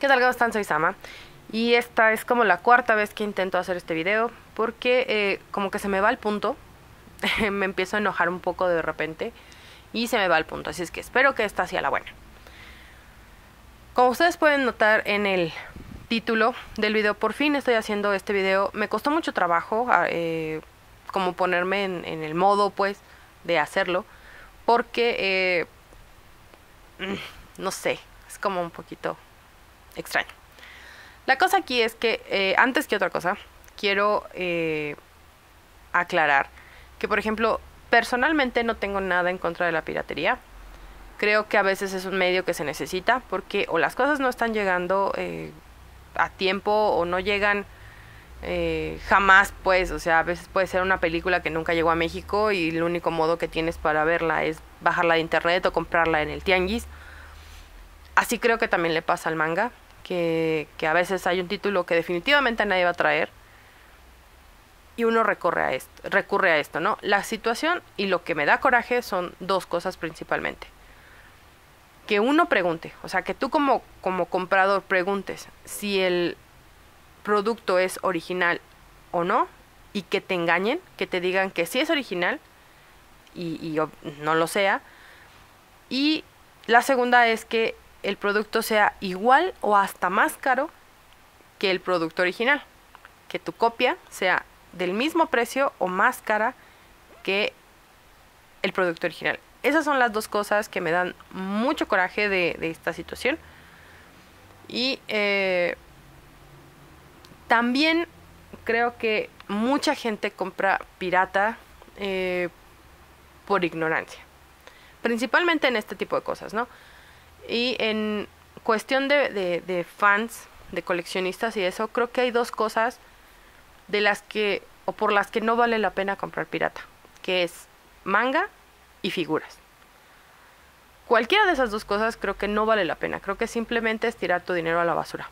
¿Qué tal? ¿Cómo están? Soy Sama. Y esta es como la cuarta vez que intento hacer este video porque eh, como que se me va el punto. me empiezo a enojar un poco de repente y se me va el punto. Así es que espero que esta sea la buena. Como ustedes pueden notar en el título del video, por fin estoy haciendo este video. Me costó mucho trabajo ah, eh, como ponerme en, el modo pues de hacerlo porque eh, mm, no sé, es como un poquito extraño. La cosa aquí es que, eh, antes que otra cosa, quiero eh, aclarar que, por ejemplo, personalmente no tengo nada en contra de la piratería. Creo que a veces es un medio que se necesita porque o las cosas no están llegando eh, a tiempo o no llegan jamás, pues, o sea, a veces puede ser una película que nunca llegó a México y el único modo que tienes para verla es bajarla de internet o comprarla en el tianguis. Así creo que también le pasa al manga que, a veces hay un título que definitivamente nadie va a traer y uno recurre a esto, recurre a esto, ¿no? La situación y lo que me da coraje son dos cosas principalmente. Que uno pregunte, o sea, que tú como, como comprador preguntes si el producto es original o no y que te engañen, que te digan que sí es original y, y no lo sea. Y la segunda es que el producto sea igual o hasta más caro que el producto original. Que tu copia sea del mismo precio o más cara que el producto original. Esas son las dos cosas que me dan mucho coraje de, esta situación. Y eh, también creo que mucha gente compra pirata eh, por ignorancia. Principalmente en este tipo de cosas, ¿no? Y en cuestión de, de, fans, de coleccionistas y eso, creo que hay dos cosas de las que, o por las que no vale la pena comprar pirata, que es manga y figuras. Cualquiera de esas dos cosas creo que no vale la pena, creo que simplemente es tirar tu dinero a la basura.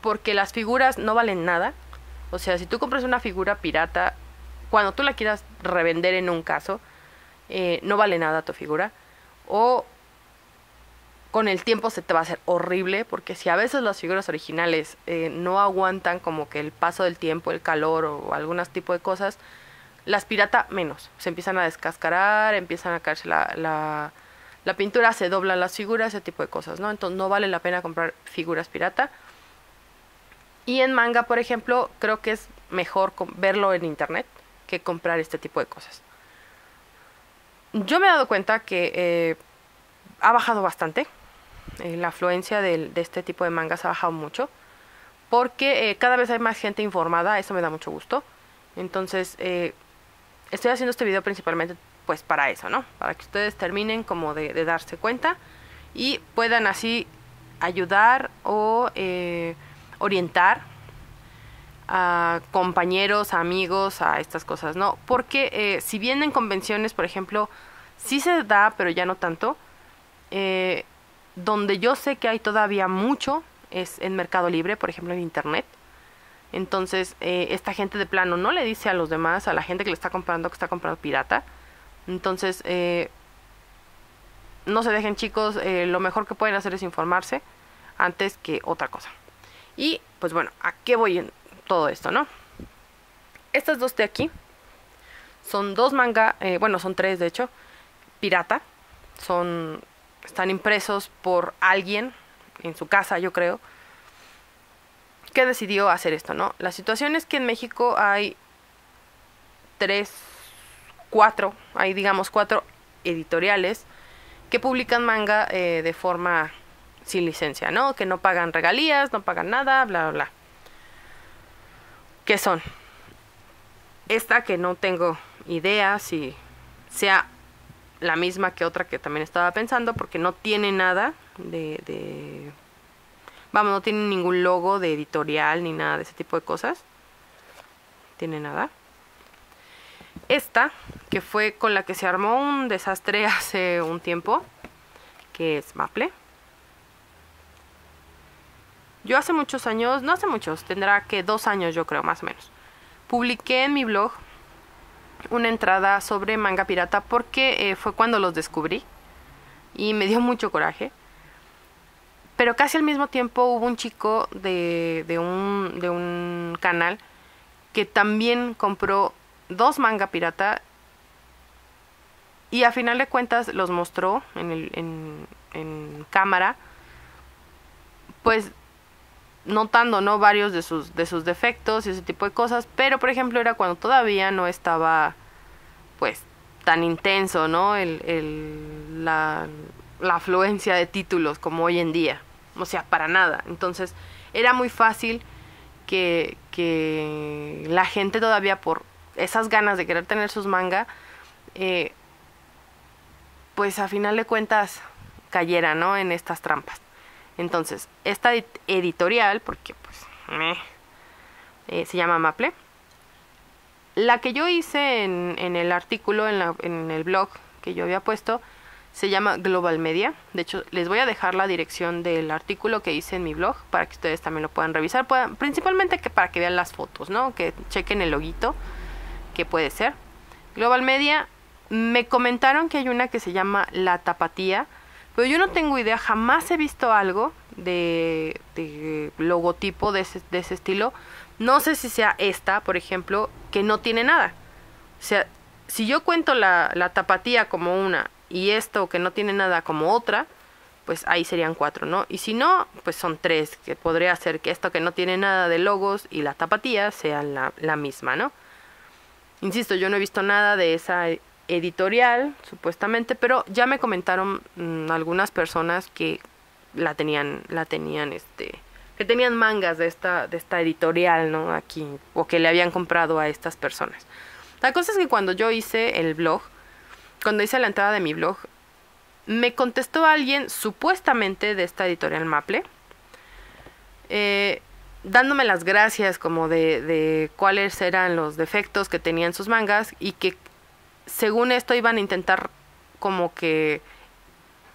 Porque las figuras no valen nada, o sea, si tú compras una figura pirata, cuando tú la quieras revender en un caso, eh, no vale nada tu figura. O con el tiempo se te va a hacer horrible, porque si a veces las figuras originales eh, no aguantan como que el paso del tiempo, el calor o algunos tipo de cosas, las pirata menos. Se empiezan a descascarar, empiezan a caerse la, la, pintura, se doblan las figuras, ese tipo de cosas, ¿no? Entonces no vale la pena comprar figuras pirata. Y en manga, por ejemplo, creo que es mejor verlo en internet que comprar este tipo de cosas. Yo me he dado cuenta que eh, ha bajado bastante eh, la afluencia de, este tipo de mangas ha bajado mucho porque eh, cada vez hay más gente informada, eso me da mucho gusto. Entonces, eh, estoy haciendo este video principalmente pues para eso, ¿no? Para que ustedes terminen como de, darse cuenta y puedan así ayudar o orientar a compañeros, amigos, a estas cosas, ¿no? Porque si bien en convenciones, por ejemplo, sí se da, pero ya no tanto, donde yo sé que hay todavía mucho es en Mercado Libre, por ejemplo en Internet. Entonces, eh, esta gente de plano no le dice a los demás, a la gente que le está comprando, que está comprando pirata. Entonces, eh, no se dejen chicos, eh, lo mejor que pueden hacer es informarse antes que otra cosa. Y, pues bueno, ¿a qué voy en todo esto, no? Estas dos de aquí son dos manga, bueno, son tres de hecho, pirata. Son están impresos por alguien en su casa, yo creo, que decidió hacer esto, ¿no? La situación es que en México hay tres, cuatro, hay digamos cuatro editoriales que publican manga eh, de forma sin licencia, ¿no? Que no pagan regalías, no pagan nada, bla, bla, bla. ¿Qué son? Esta que no tengo idea si sea la misma que otra que también estaba pensando porque no tiene nada de, vamos no tiene ningún logo de editorial ni nada de ese tipo de cosas. Tiene nada. Esta que fue con la que se armó un desastre hace un tiempo que es Maple. Yo hace muchos años no hace muchos tendrá que dos años yo creo más o menos. Publiqué en mi blog una entrada sobre manga pirata porque eh, fue cuando los descubrí y me dio mucho coraje. pero casi al mismo tiempo hubo un chico de, de, un, de un canal que también compró dos manga pirata y a final de cuentas los mostró en, el, en, en cámara, pues notando no varios de sus de sus defectos y ese tipo de cosas pero por ejemplo era cuando todavía no estaba pues tan intenso no el, el la, la afluencia de títulos como hoy en día o sea para nada. Entonces era muy fácil que, que la gente todavía por esas ganas de querer tener sus manga eh, pues a final de cuentas cayera no en estas trampas entonces, esta editorial, porque pues eh, se llama Maple, la que yo hice en, en el artículo, en, la, en el blog que yo había puesto, se llama Global Media. De hecho, les voy a dejar la dirección del artículo que hice en mi blog para que ustedes también lo puedan revisar. Puedan, principalmente que para que vean las fotos, ¿no? Que chequen el loguito, que puede ser. Global Media, me comentaron que hay una que se llama La Tapatía pero yo no tengo idea, jamás he visto algo de, logotipo de ese, de ese estilo. No sé si sea esta, por ejemplo, que no tiene nada. O sea, si yo cuento la, la tapatía como una y esto que no tiene nada como otra, pues ahí serían cuatro, ¿no? Y si no, pues son tres, que podría ser que esto que no tiene nada de logos y la tapatía sean la, la misma, ¿no? Insisto, yo no he visto nada de esa editorial, supuestamente, pero ya me comentaron mm, algunas personas que la tenían, la tenían, este, que tenían mangas de esta, de esta editorial, ¿no? Aquí, o que le habían comprado a estas personas. La cosa es que cuando yo hice el blog, cuando hice la entrada de mi blog, me contestó alguien supuestamente de esta editorial Maple, eh, dándome las gracias como de, de cuáles eran los defectos que tenían sus mangas y que según esto iban a intentar como que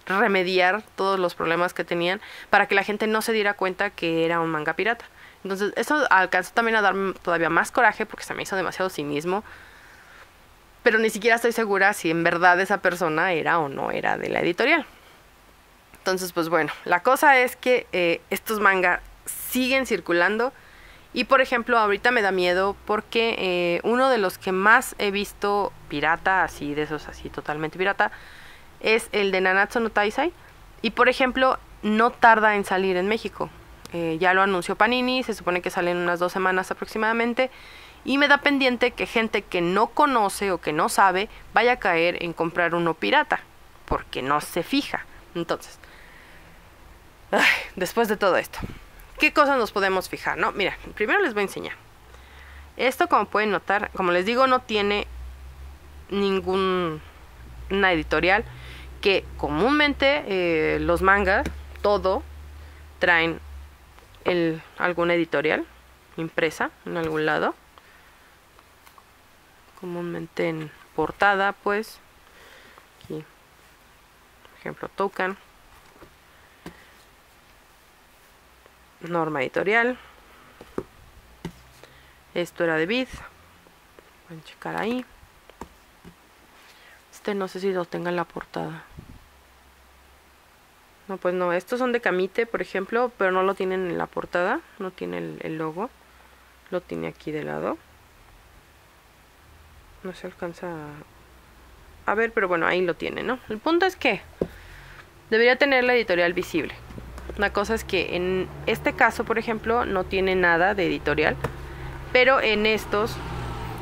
remediar todos los problemas que tenían para que la gente no se diera cuenta que era un manga pirata. Entonces eso alcanzó también a darme todavía más coraje porque se me hizo demasiado cinismo. Pero ni siquiera estoy segura si en verdad esa persona era o no era de la editorial. Entonces, pues bueno, la cosa es que eh, estos mangas siguen circulando y por ejemplo, ahorita me da miedo porque eh, uno de los que más he visto pirata, así de esos así totalmente pirata, es el de Nanatsu no Taisai. Y por ejemplo, no tarda en salir en México. Eh, ya lo anunció Panini, se supone que sale en unas dos semanas aproximadamente. Y me da pendiente que gente que no conoce o que no sabe vaya a caer en comprar uno pirata, porque no se fija. Entonces, después de todo esto, ¿Qué cosas nos podemos fijar? No, mira, primero les voy a enseñar. Esto, como pueden notar, como les digo, no tiene ninguna editorial que comúnmente eh, los mangas, todo, traen el, alguna editorial impresa en algún lado. Comúnmente en portada, pues. Aquí, por ejemplo, tocan. Norma editorial. Esto era de Bid. Pueden checar ahí. Este no sé si lo tenga en la portada. No, pues no. Estos son de Camite, por ejemplo, pero no lo tienen en la portada. No tiene el, el logo. Lo tiene aquí de lado. No se alcanza a ver, pero bueno, ahí lo tiene, ¿no? El punto es que debería tener la editorial visible. Una cosa es que en este caso, por ejemplo, no tiene nada de editorial, pero en estos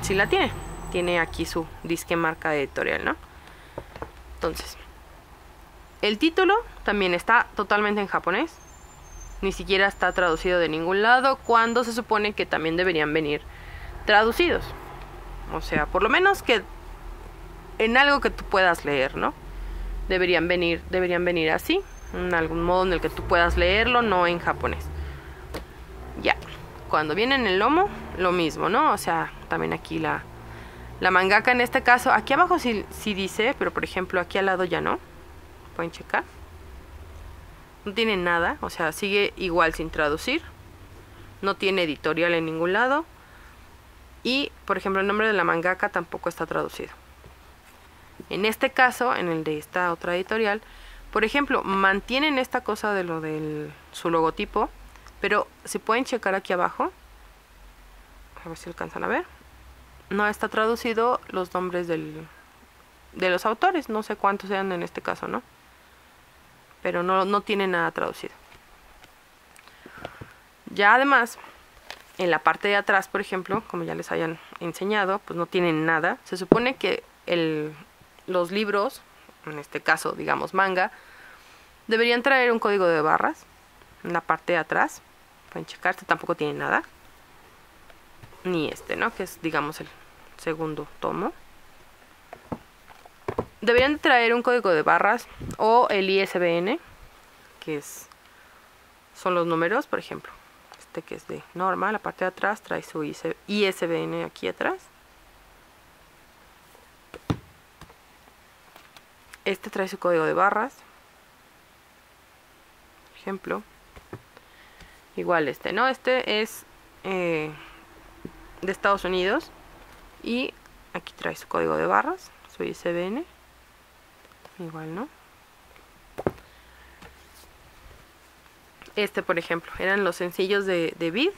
sí la tiene. Tiene aquí su disque marca de editorial, ¿no? Entonces, el título también está totalmente en japonés. Ni siquiera está traducido de ningún lado, cuando se supone que también deberían venir traducidos. O sea, por lo menos que en algo que tú puedas leer, ¿no? Deberían venir, deberían venir así en algún modo en el que tú puedas leerlo, no en japonés. Ya, cuando viene en el lomo, lo mismo, ¿no? O sea, también aquí la, la mangaka en este caso, aquí abajo sí, sí dice, pero por ejemplo aquí al lado ya no. Pueden checar. No tiene nada, o sea, sigue igual sin traducir. No tiene editorial en ningún lado. Y, por ejemplo, el nombre de la mangaka tampoco está traducido. En este caso, en el de esta otra editorial, Por ejemplo, mantienen esta cosa de lo del su logotipo, pero si pueden checar aquí abajo, a ver si alcanzan a ver, no está traducido los nombres del, de los autores, no sé cuántos sean en este caso, ¿no? Pero no, no tiene nada traducido. Ya además, en la parte de atrás, por ejemplo, como ya les hayan enseñado, pues no tienen nada. Se supone que el, los libros, en este caso, digamos, manga, deberían traer un código de barras en la parte de atrás. Pueden checar, este tampoco tiene nada. Ni este, ¿no? Que es, digamos, el segundo tomo. Deberían traer un código de barras o el ISBN, que es son los números, por ejemplo. Este que es de norma, la parte de atrás trae su ISBN aquí atrás. Este trae su código de barras. Por ejemplo. Igual este, ¿no? Este es eh, de Estados Unidos. Y aquí trae su código de barras, su ISBN. Igual, ¿no? Este, por ejemplo, eran los sencillos de, de vid.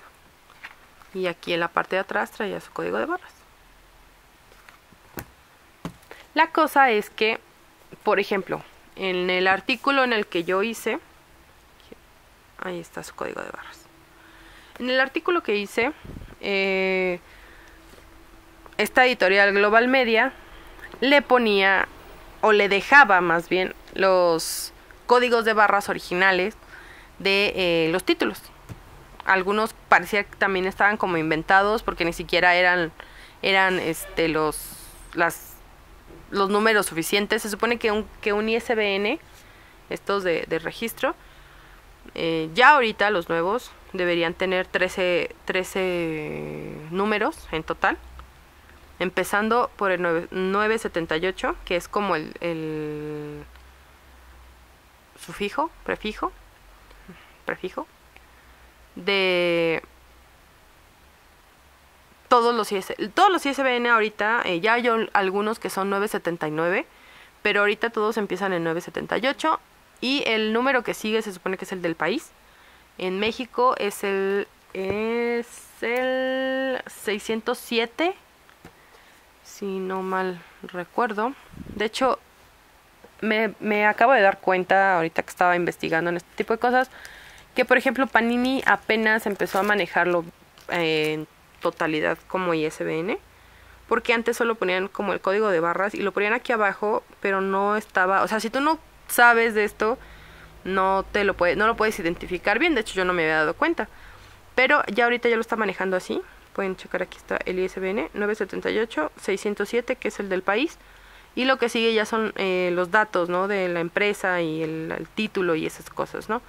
Y aquí en la parte de atrás traía su código de barras. La cosa es que por ejemplo, en el artículo en el que yo hice, ahí está su código de barras. En el artículo que hice, eh, esta editorial Global Media le ponía, o le dejaba más bien, los códigos de barras originales de eh, los títulos. Algunos parecía que también estaban como inventados porque ni siquiera eran, eran este, los, las los números suficientes. Se supone que un, que un ISBN, estos de, registro, eh, ya ahorita los nuevos deberían tener 13, 13 números en total. Empezando por el 978, que es como el, el sufijo, prefijo, prefijo, de todos los, todos los ISBN ahorita, eh, ya hay algunos que son 979, pero ahorita todos empiezan en 978 y el número que sigue se supone que es el del país. En México es el es el 607 si no mal recuerdo. De hecho, me, me, acabo de dar cuenta ahorita que estaba investigando en este tipo de cosas que por ejemplo Panini apenas empezó a manejarlo en totalidad como ISBN. Porque antes solo ponían como el código de barras y lo ponían aquí abajo, pero no estaba, o sea, si tú no sabes de esto, no te lo puedes, no lo puedes identificar bien, de hecho yo no me había dado cuenta. Pero ya ahorita ya lo está manejando así. Pueden checar aquí está el ISBN 978 607, que es el del país. Y lo que sigue ya son eh, los datos, ¿no? De la empresa y el, el título y esas cosas, ¿no?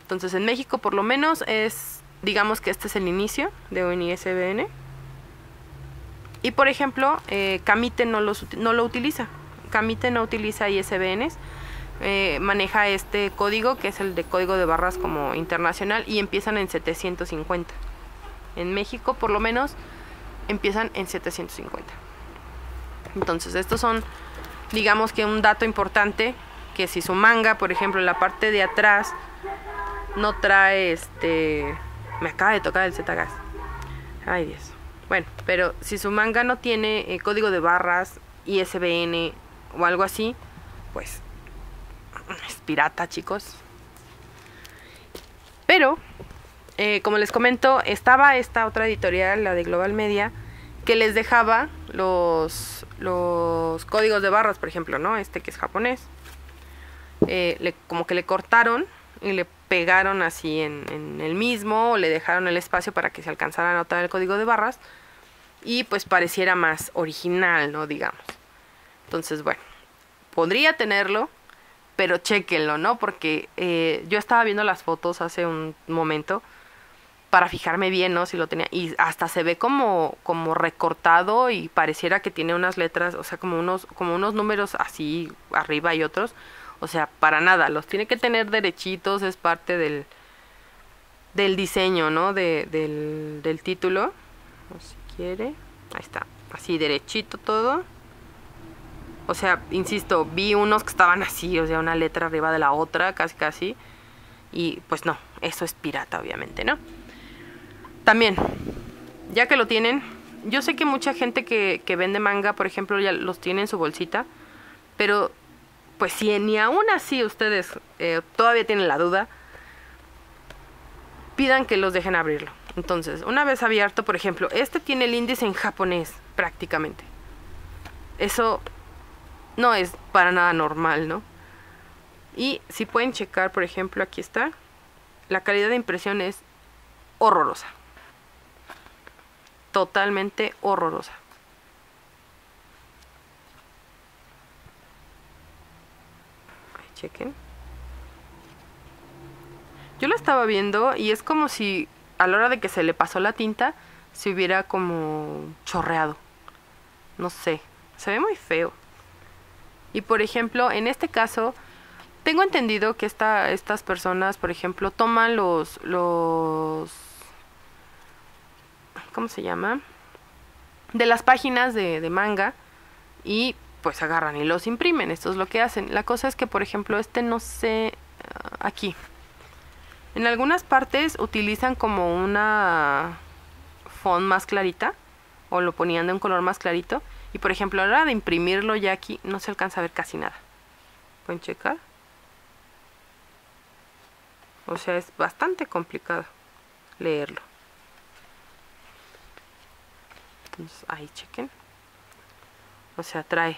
Entonces en México por lo menos es digamos que este es el inicio de un ISBN. Y por ejemplo, eh, Camite no, no lo utiliza. Camite no utiliza ISBNs. Eh, maneja este código que es el de código de barras como internacional y empiezan en 750. En México por lo menos empiezan en 750. Entonces estos son digamos que un dato importante que si su manga por ejemplo en la parte de atrás no trae este me acaba de tocar el Z-Gas. Ay, Dios. Bueno, pero si su manga no tiene eh, código de barras, ISBN o algo así, pues es pirata, chicos. Pero, eh, como les comento, estaba esta otra editorial, la de Global Media, que les dejaba los, los códigos de barras, por ejemplo, ¿no? Este que es japonés. Eh, como que le cortaron y le pegaron así en, el mismo o le dejaron el espacio para que se alcanzara a notar el código de barras y pues pareciera más original, ¿no? Digamos. Entonces, bueno, podría tenerlo, pero chequenlo, ¿no? Porque eh, yo estaba viendo las fotos hace un momento para fijarme bien, ¿no? Si lo tenía. Y hasta se ve como, como recortado y pareciera que tiene unas letras, o sea, como unos, como unos números así arriba y otros. O sea, para nada, los tiene que tener derechitos, es parte del, del diseño, ¿no? De, del, título. O si quiere. Ahí está. Así derechito todo. O sea, insisto, vi unos que estaban así, o sea, una letra arriba de la otra, casi casi. Y pues no, eso es pirata, obviamente, ¿no? También, ya que lo tienen, yo sé que mucha gente que, que vende manga, por ejemplo, ya los tiene en su bolsita, pero pues si ni aún así ustedes eh, todavía tienen la duda, pidan que los dejen abrirlo. Entonces, una vez abierto, por ejemplo, este tiene el índice en japonés prácticamente. Eso no es para nada normal, ¿no? Y si pueden checar, por ejemplo, aquí está, la calidad de impresión es horrorosa. Totalmente horrorosa. Chequen. Yo lo estaba viendo y es como si a la hora de que se le pasó la tinta se hubiera como chorreado. No sé, se ve muy feo. Y por ejemplo, en este caso, tengo entendido que esta, estas personas, por ejemplo, toman los, los, ¿cómo se llama? De las páginas de manga y pues agarran y los imprimen. Esto es lo que hacen. La cosa es que, por ejemplo, este no sé, ah, aquí. En algunas partes utilizan como una font más clarita o lo ponían de un color más clarito. Y por ejemplo, a la hora de imprimirlo ya aquí no se alcanza a ver casi nada. ¿Pueden checar? O sea, es bastante complicado leerlo. Entonces, ahí chequen. O sea, trae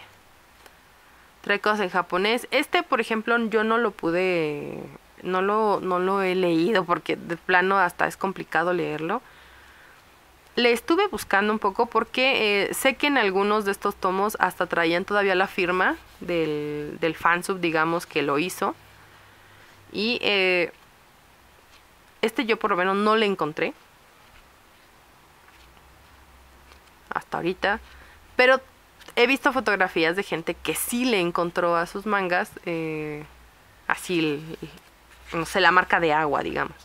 trae cosas en japonés. Este, por ejemplo, yo no lo pude, no lo, no lo he leído porque de plano hasta es complicado leerlo. Le estuve buscando un poco porque eh, sé que en algunos de estos tomos hasta traían todavía la firma del, del fansub, digamos, que lo hizo. Y eh, este yo por lo menos no le encontré. Hasta ahorita. Pero he visto fotografías de gente que sí le encontró a sus mangas eh, así, no sé, la marca de agua, digamos.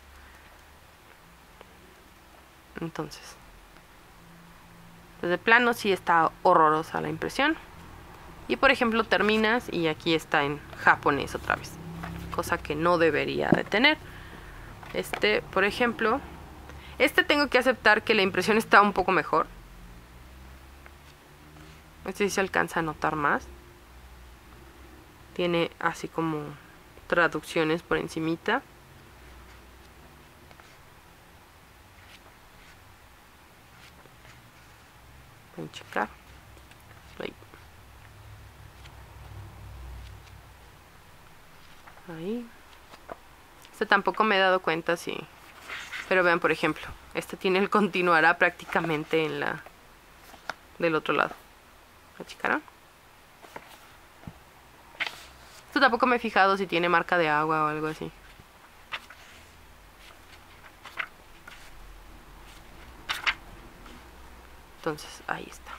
Entonces, desde plano sí está horrorosa la impresión. Y por ejemplo terminas y aquí está en japonés otra vez. Cosa que no debería de tener. Este, por ejemplo, este tengo que aceptar que la impresión está un poco mejor. Este sí se alcanza a notar más. Tiene así como traducciones por encimita. Pueden checar. Ahí. Ahí. Este tampoco me he dado cuenta si... Pero vean, por ejemplo, este tiene el continuará prácticamente en la... del otro lado. ¿La Esto tampoco me he fijado si tiene marca de agua o algo así. Entonces, ahí está.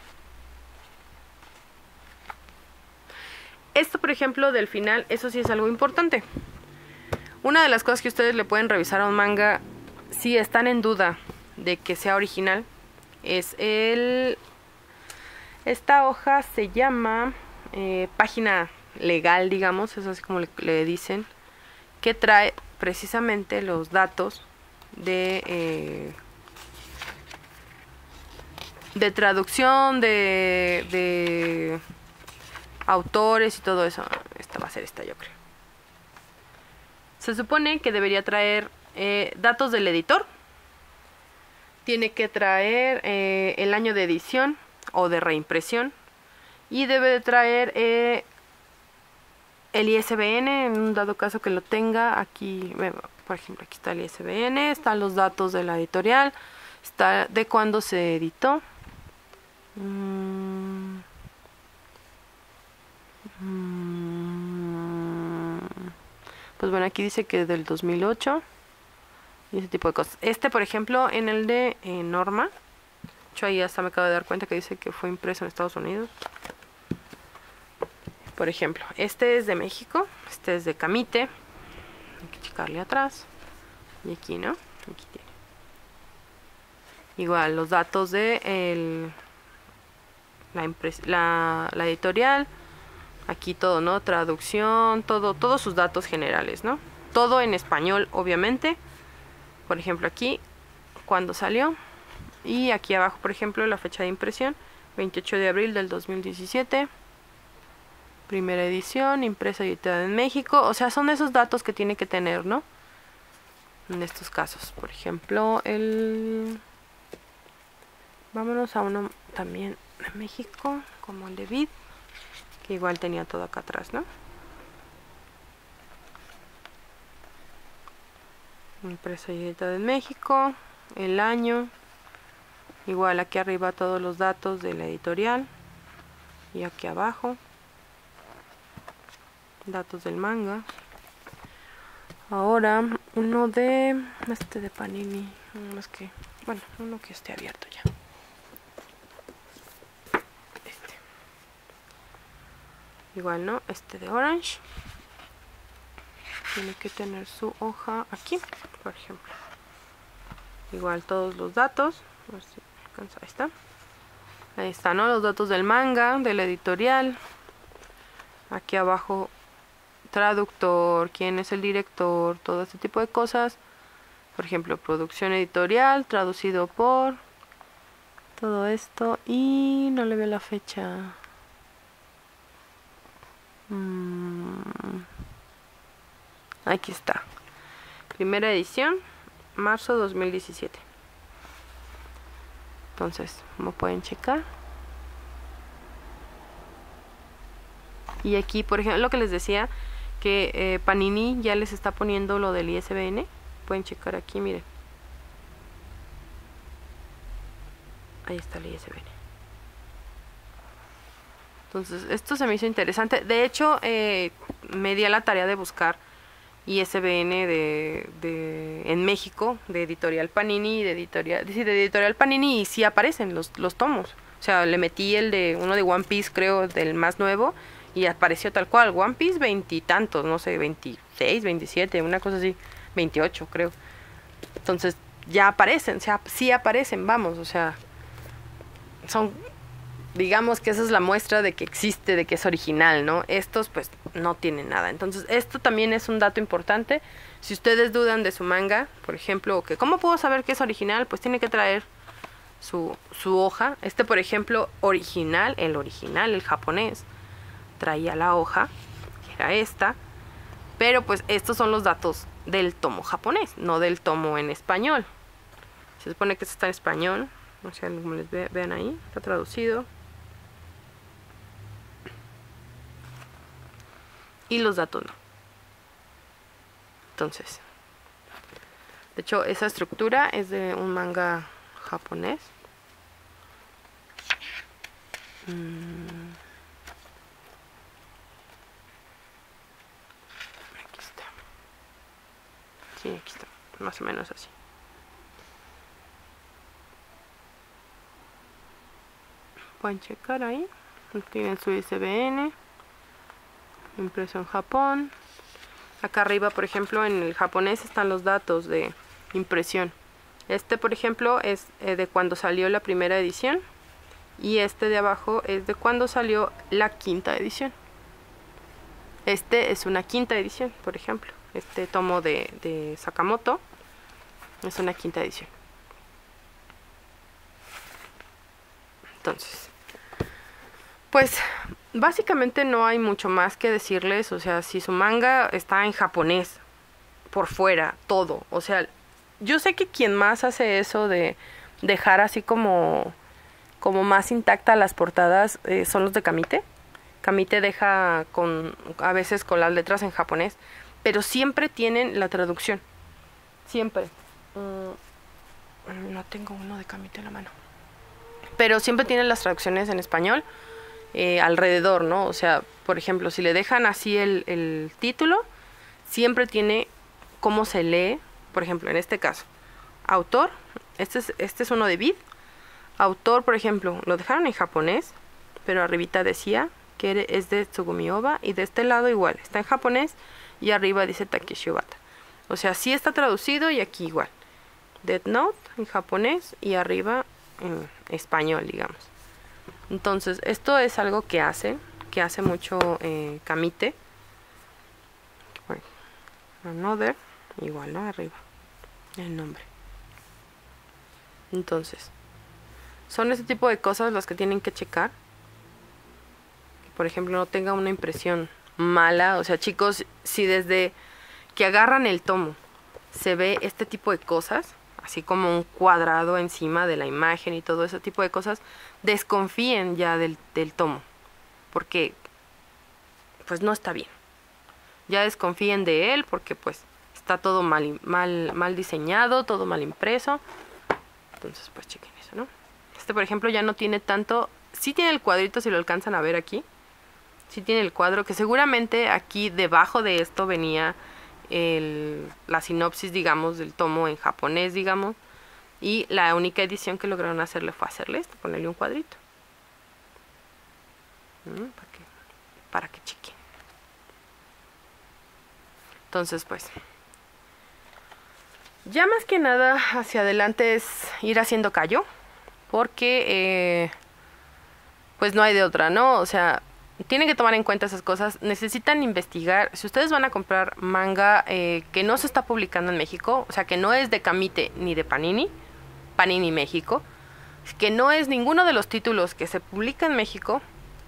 Esto, por ejemplo, del final, eso sí es algo importante. Una de las cosas que ustedes le pueden revisar a un manga, si están en duda de que sea original, es el esta hoja se llama eh, página legal, digamos, es así como le, dicen, que trae precisamente los datos de, eh, de traducción, de, de autores y todo eso. Esta va a ser esta, yo creo. Se supone que debería traer eh, datos del editor. Tiene que traer el año de edición, o de reimpresión y debe de traer eh, el ISBN en un dado caso que lo tenga aquí por ejemplo aquí está el ISBN están los datos de la editorial está de cuándo se editó mm. Mm. pues bueno aquí dice que del 2008 y ese tipo de cosas este por ejemplo en el de eh, norma ahí hasta me acabo de dar cuenta que dice que fue impreso en Estados Unidos. Por ejemplo, este es de México, este es de Camite. Hay que checarle atrás. Y aquí, ¿no? Aquí tiene. Igual, los datos de el, la editorial, Aquí todo, ¿no? Traducción, todo, todos sus datos generales, ¿no? Todo en español, obviamente. Por ejemplo, aquí, cuando salió. Y aquí abajo, por ejemplo, la fecha de impresión, 28 de abril del 2017. Primera edición, impresa y editada en México. O sea, son esos datos que tiene que tener, ¿no? En estos casos. Por ejemplo, el... Vámonos a uno también de México, como el de Vid que igual tenía todo acá atrás, ¿no? Impresa y editada en México, el año, igual aquí arriba todos los datos de la editorial. Y aquí abajo. Datos del manga. Ahora uno de este de Panini. Más que bueno uno que esté abierto ya. Igual no este de orange. Tiene que tener su hoja aquí por ejemplo. Igual todos los datos ahí está. Ahí está no los datos del manga del editorial. Aquí abajo traductor quién es el director todo este tipo de cosas. Por ejemplo producción editorial traducido por todo esto. Y no le veo la fecha. Mm. Aquí está. Primera edición, marzo 2017. Entonces, como pueden checar. Y aquí, por ejemplo, lo que les decía, que eh, Panini ya les está poniendo lo del ISBN. Pueden checar aquí, miren. Ahí está el ISBN. Entonces, esto se me hizo interesante. De hecho, eh, me di a la tarea de buscar ISBN de, de, en México, de Editorial Panini, de Editorial, de Editorial Panini, y sí aparecen los, los tomos. O sea, le metí el de uno de One Piece, creo, del más nuevo, y apareció tal cual. One Piece veintitantos, no sé, 26, 27, una cosa así, 28, creo. Entonces, ya aparecen, sea, sí aparecen, vamos, o sea, son digamos que esa es la muestra de que existe, de que es original, ¿no? Estos pues no tienen nada. Entonces, esto también es un dato importante. Si ustedes dudan de su manga, por ejemplo, que cómo puedo saber que es original, pues tiene que traer su, hoja. Este, por ejemplo, original, el original, el japonés, traía la hoja, que era esta, pero pues estos son los datos del tomo japonés, no del tomo en español. Se supone que esto está en español, no sé, como les vean ahí, está traducido. Y los datos no. Entonces, de hecho esa estructura es de un manga japonés. Mm. Aquí está. Sí, aquí está. Más o menos así. Pueden checar ahí. Tienen su ISBN impreso en Japón. Acá arriba, por ejemplo, en el japonés están los datos de impresión. Este, por ejemplo, es eh, de cuando salió la primera edición. Y este de abajo es de cuando salió la quinta edición. Este es una quinta edición, por ejemplo. Este tomo de, de Sakamoto es una quinta edición. Entonces, pues básicamente no hay mucho más que decirles, o sea, si su manga está en japonés, por fuera, todo, o sea, yo sé que quien más hace eso de dejar así como, como más intacta las portadas eh, son los de Kamite. Kamite deja con, a veces con las letras en japonés, pero siempre tienen la traducción, siempre. Mm, no tengo uno de Kamite en la mano. Pero siempre tienen las traducciones en español eh, alrededor, ¿no? O sea, por ejemplo, si le dejan así el, el título, siempre tiene cómo se lee, por ejemplo, en este caso, autor, este es, este es uno de Vid, autor, por ejemplo, lo dejaron en japonés, pero arribita decía que es de Tsugumi Oba y de este lado igual, está en japonés y arriba dice Takeshi Obata. O sea, sí está traducido y aquí igual. Dead Note en japonés y arriba en español, digamos. Entonces, esto es algo que hace, que hace mucho eh, camite. Another, igual, ¿no? Arriba. El nombre. Entonces, son ese tipo de cosas las que tienen que checar. por ejemplo, no tenga una impresión mala. O sea, chicos, si desde que agarran el tomo se ve este tipo de cosas, así como un cuadrado encima de la imagen y todo ese tipo de cosas, desconfíen ya del, del tomo, porque pues no está bien. Ya desconfíen de él porque pues está todo mal, mal, mal diseñado, todo mal impreso. Entonces pues chequen eso, ¿no? Este por ejemplo ya no tiene tanto, sí tiene el cuadrito si lo alcanzan a ver aquí. Sí tiene el cuadro que seguramente aquí debajo de esto venía el, la sinopsis, digamos, del tomo en japonés, digamos. Y la única edición que lograron hacerle fue hacerle esto, ponerle un cuadrito. Mm, para que, para que chequen. Entonces, pues, ya más que nada hacia adelante es ir haciendo callo, porque eh, pues no hay de otra, ¿no? O sea, tienen que tomar en cuenta esas cosas. Necesitan investigar. Si ustedes van a comprar manga eh, que no se está publicando en México, o sea, que no es de Camite ni de Panini, Panini México, que no es ninguno de los títulos que se publica en México,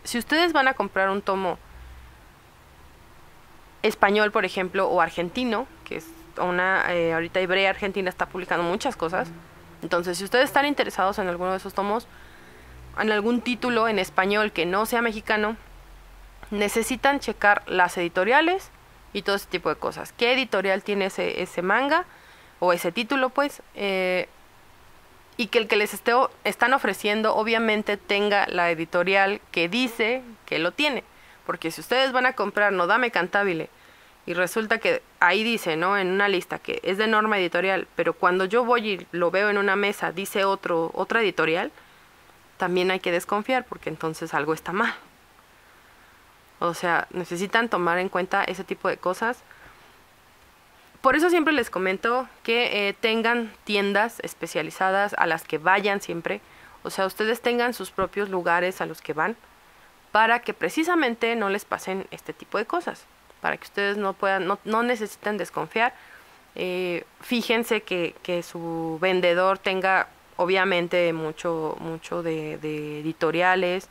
si ustedes van a comprar un tomo español, por ejemplo, o argentino, que es una, eh, ahorita Ibrea Argentina está publicando muchas cosas. Entonces, si ustedes están interesados en alguno de esos tomos, en algún título en español que no sea mexicano, necesitan checar las editoriales y todo ese tipo de cosas. ¿Qué editorial tiene ese, ese manga o ese título, pues? Eh, y que el que les esté, están ofreciendo obviamente tenga la editorial que dice que lo tiene. Porque si ustedes van a comprar Nodame Cantabile y resulta que ahí dice, ¿no? En una lista que es de norma editorial, pero cuando yo voy y lo veo en una mesa, dice otro, otra editorial, también hay que desconfiar porque entonces algo está mal. O sea, necesitan tomar en cuenta ese tipo de cosas. Por eso siempre les comento que eh, tengan tiendas especializadas a las que vayan siempre. O sea, ustedes tengan sus propios lugares a los que van para que precisamente no les pasen este tipo de cosas. Para que ustedes no puedan, no, no necesiten desconfiar. Eh, fíjense que, que, su vendedor tenga obviamente mucho, mucho de, de editoriales,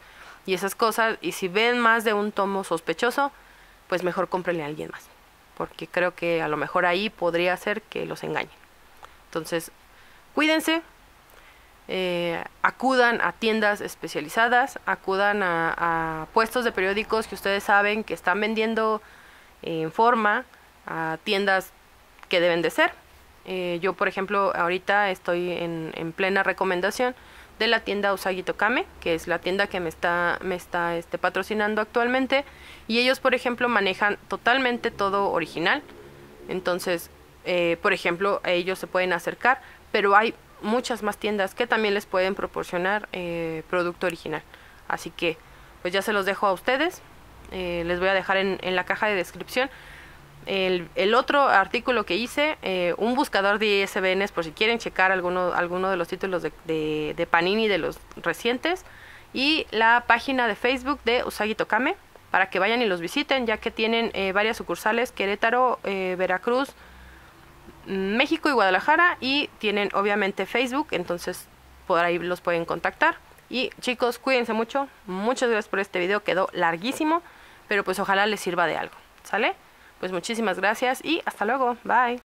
y esas cosas. Y si ven más de un tomo sospechoso, pues mejor cómprenle a alguien más. Porque creo que a lo mejor ahí podría ser que los engañen. Entonces, cuídense, eh, acudan a tiendas especializadas, acudan a, puestos de periódicos que ustedes saben que están vendiendo en forma, a tiendas que deben de ser. Eh, yo, por ejemplo, ahorita estoy en, en plena recomendación de la tienda Usagi Tokame, que es la tienda que me está, me está este, patrocinando actualmente. Y ellos, por ejemplo, manejan totalmente todo original. Entonces, eh, por ejemplo, ellos se pueden acercar, pero hay muchas más tiendas que también les pueden proporcionar eh, producto original. Así que, pues ya se los dejo a ustedes. Eh, les voy a dejar en, en la caja de descripción el, otro artículo que hice, eh, un buscador de ISBNs por si quieren checar alguno, alguno de los títulos de, Panini de los recientes y la página de Facebook de Usagi Tokame para que vayan y los visiten ya que tienen eh, varias sucursales Querétaro, eh, Veracruz, México y Guadalajara y tienen obviamente Facebook entonces por ahí los pueden contactar y chicos cuídense mucho muchas gracias por este video quedó larguísimo pero pues ojalá les sirva de algo ¿sale? Pues muchísimas gracias y hasta luego. Bye.